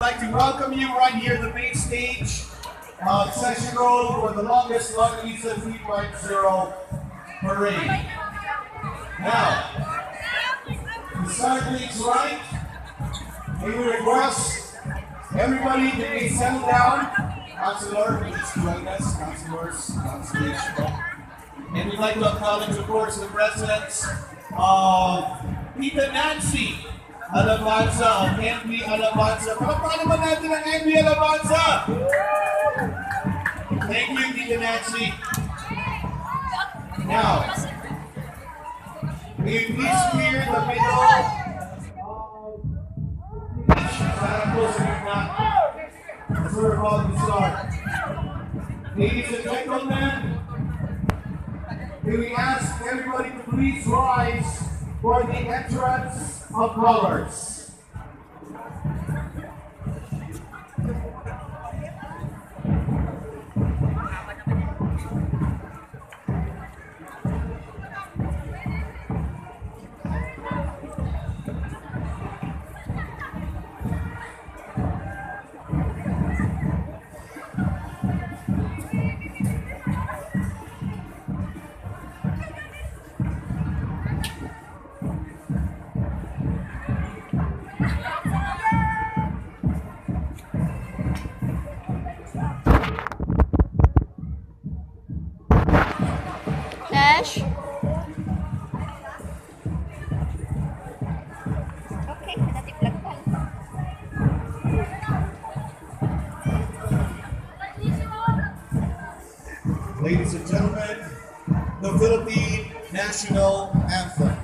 I'd like to welcome you right here at the main stage of Session Road for the longest Longganisa 3.0 parade. Now, the start leads right. We request everybody to be settle down. Councilor, please join us. Councilors, councilors. And we'd like to acknowledge, of course, the presence of Tita Nancy Alabanza, Henry Alabanza. Palakpakan naman natin ang Henry Alabanza! Thank you, Tita Nancy. Now, you please clear the middle of your knot. As we're about to start. Ladies and gentlemen, we ask everybody to please rise for the entrance of colors. Ladies and gentlemen, the Philippine National Anthem.